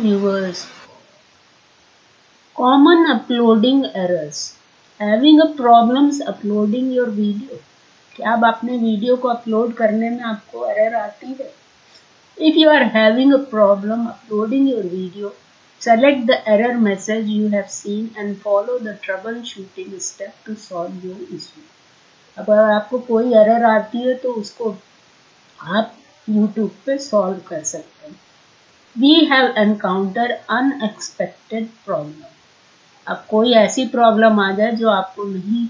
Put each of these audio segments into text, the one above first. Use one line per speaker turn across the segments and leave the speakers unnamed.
viewers. Common uploading errors. Having a problems uploading your video. क्या अब अपने video को अपलोड करने में आपको एरर आती है If you are having a problem uploading your video, select the error message you have seen and follow the troubleshooting step to solve your issue. अगर आपको कोई एरर आती है तो उसको आप YouTube पे सॉल्व कर सकते हैं we have encounter unexpected problem अब कोई ऐसी प्रॉब्लम आ जाए जो आपको नहीं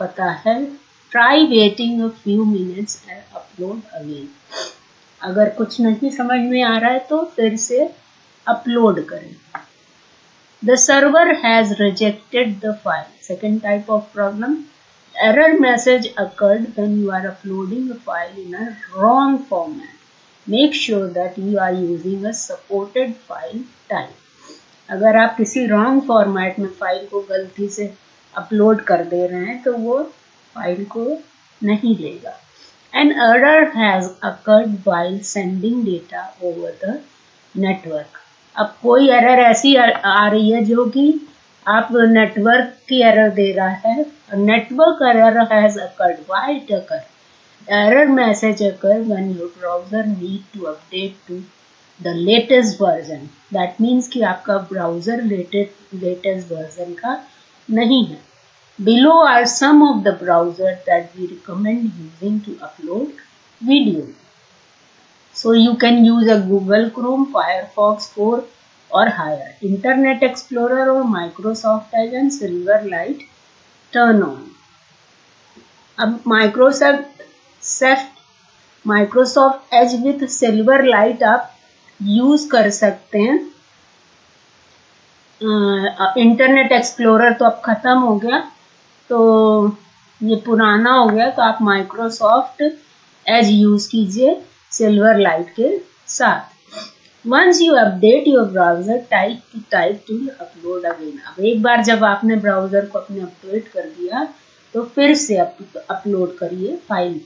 पता है try waiting a few minutes and upload again अगर कुछ नहीं समझ में आ रहा है तो फिर से अपलोड करें। The server has rejected the file second type of problem error message occurred when you are uploading a file in a wrong format. Make sure that you are using a supported file type. अगर आप किसी wrong format में file को गलती से upload कर दे रहे हैं तो वो फ़ाइल को नहीं लेगा An error has occurred while sending data over the network. अब कोई एरर ऐसी आ रही है जो कि आप नेटवर्क की एरर दे रहा है network error has occurred why it occur error message occur when your browser need to update to the latest version that means कि आपका browser latest latest version का नहीं है below are some of the browser that we recommend using to upload video so you can use a Google Chrome Firefox 4 or higher Internet Explorer or Microsoft Edge and Silverlight turn on अब Microsoft सेफ्ट Microsoft Edge with Silverlight आप use कर सकते हैं। Internet explorer तो अब खत्म हो गया तो ये पुराना हो गया तो आप माइक्रोसॉफ्ट एज यूज़ कीजिए सिल्वर लाइट के साथ। Once you update your browser type two type two upload again अब एक बार जब आपने ब्राउज़र को अपने अपडेट कर दिया तो फिर से अपलोड करिए file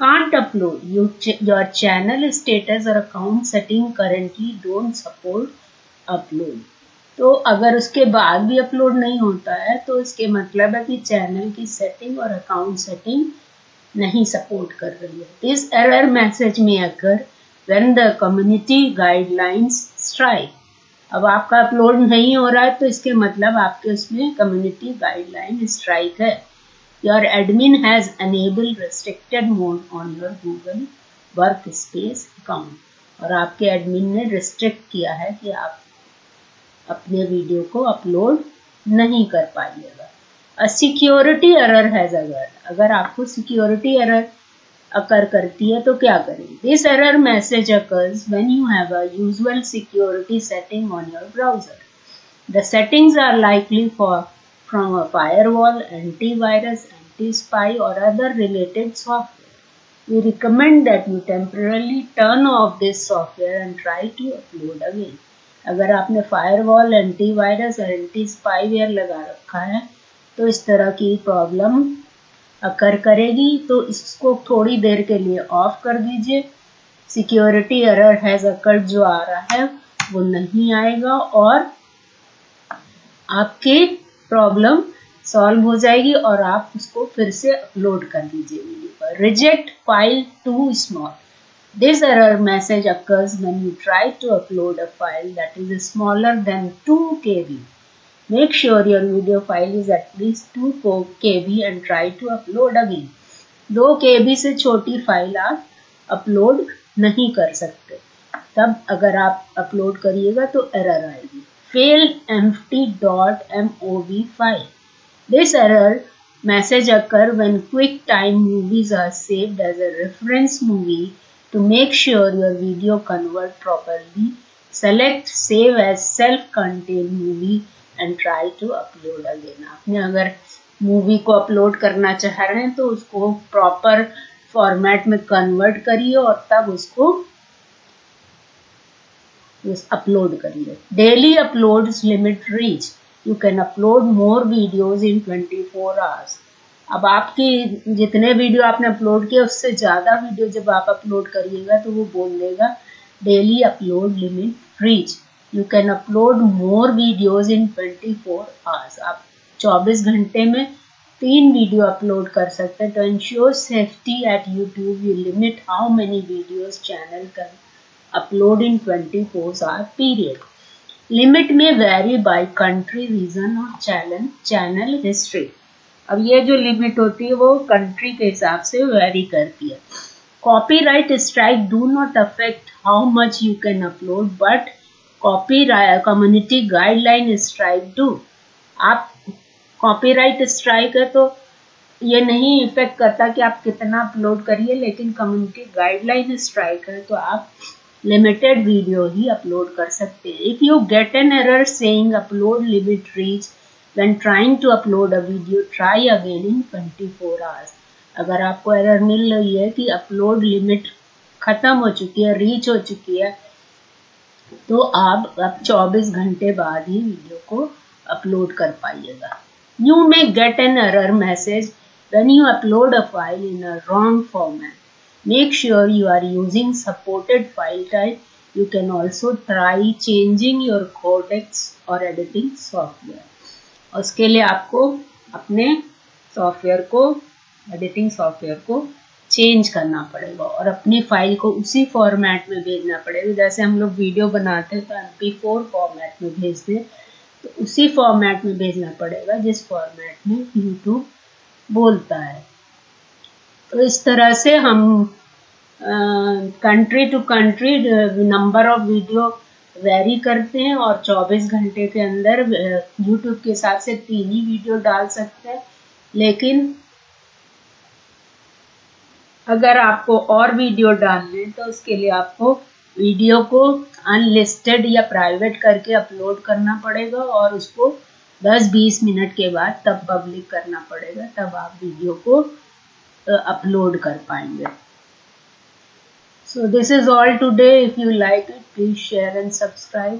can't upload. You ch, your channel status or account setting currently don't support upload. तो अगर उसके बाद भी अपलोड नहीं होता है तो इसके मतलब है कि चैनल की सेटिंग और अकाउंट सेटिंग नहीं सपोर्ट कर रही है। दिस एरर मैसेज में अगर when the community guidelines strike अब आपका अपलोड नहीं हो रहा है तो इसके मतलब आपके उसमें कम्युनिटी गाइडलाइन स्ट्राइक है। Your admin has enabled restricted mode on your Google Workspace account. और आपके एडमिन ने रिस्ट्रिक्ट किया है कि आप अपने वीडियो को अपलोड नहीं कर पाइएगा। सिक्योरिटी एरर हैज़ अगर अगर आपको सिक्योरिटी एरर अकर करती है तो क्या करें this error message occurs when you have a usual security setting on your browser the settings are likely for from a firewall, antivirus, anti-spy or other related software. We recommend that you temporarily turn off this software and try to upload again. अगर आपने firewall antivirus और anti spyware लगा रखा है तो इस तरह की प्रॉब्लम अकर करेगी तो इसको थोड़ी देर के लिए ऑफ़ कर दीजिए सिक्योरिटी एरर हैज़ अकर्ड जो आ रहा है वो नहीं आएगा और आपके प्रॉब्लम सॉल्व हो जाएगी और आप उसको फिर से अपलोड कर दीजिए वीडियो पर। Reject file too small this error message occurs when you try to upload a file that is smaller than 2 K B make sure your video file is at least two K B and try to upload again दो K B से छोटी file आप upload नहीं कर सकते। तब अगर आप अपलोड करिएगा तो एरर आएगा। Failed empty.mov file. This error message occur when QuickTime movies are saved as a reference movie to make sure your video convert properly. Select save as self-contained movie and try to upload again. आपने अगर movie को upload करना चाह रहे हैं तो उसको proper format में कन्वर्ट करिए और तब उसको अपलोड करिए daily upload limit reach you can upload more videos in twenty four hours अब आपकी जितने वीडियो आपने अपलोड किए, उससे ज़्यादा वीडियो जब आप अपलोड करिएगा तो वो बोल देगा daily upload limit reach you can upload more videos in twenty four hours आप चौबीस घंटे में तीन वीडियो अपलोड कर सकते हैं। तो ensure safety at YouTube you limit how many videos channel can upload in twenty four hour period limit में वेरी बाय कंट्री रीजन और चैनल चैनल हिस्ट्री अब ये जो लिमिट होती है, वो कंट्री के हिसाब से वेरी करती है। Copyright strike do not affect how much you can upload but copy community guideline strike do आप कॉपीराइट स्ट्राइक है तो ये नहीं इफ़ेक्ट करता कि आप कितना अपलोड करिए, लेकिन कम्युनिटी गाइडलाइन स्ट्राइक है तो आप लिमिटेड वीडियो ही अपलोड कर सकते हैं। If you get an error saying upload limit reach when trying to upload a video try again in 24 hours अगर आपको एरर मिल रही है कि अपलोड लिमिट खत्म हो चुकी है रीच हो चुकी है तो आप अब 24 घंटे बाद ही वीडियो को अपलोड कर पाइएगा। You may get an error message when you upload a file in a wrong format. Make sure you are using supported file type. You can also try changing your codecs or editing software. उसके लिए आपको अपने software को editing software को change करना पड़ेगा और अपनी फ़ाइल को उसी फॉर्मेट में भेजना पड़ेगा जैसे हम लोग वीडियो बनाते हैं तो एम पी फोर फॉर्मेट में भेजते हैं तो उसी फॉर्मेट में भेजना पड़ेगा जिस फॉर्मेट में यूट्यूब बोलता है तो इस तरह से हम country to country number of video vary करते हैं और 24 घंटे के अंदर यूट्यूब के हिसाब से तीन ही वीडियो डाल सकते हैं। लेकिन अगर आपको और वीडियो डालने तो उसके लिए आपको वीडियो को अनलिस्टेड या प्राइवेट करके अपलोड करना पड़ेगा और उसको 10-20 मिनट के बाद तब पब्लिक करना पड़ेगा। तब आप वीडियो को अपलोड कर पाएँगे। So this is all today if you like it please share and subscribe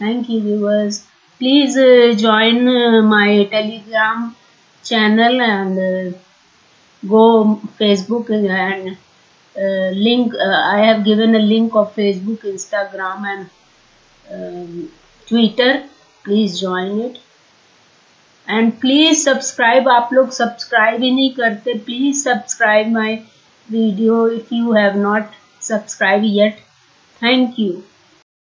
thank you viewers please join my Telegram channel and go Facebook and link I have given a link of Facebook Instagram and Twitter please join it and please subscribe आप लोग subscribe ही नहीं करते please subscribe my video if you have not subscribe yet thank you.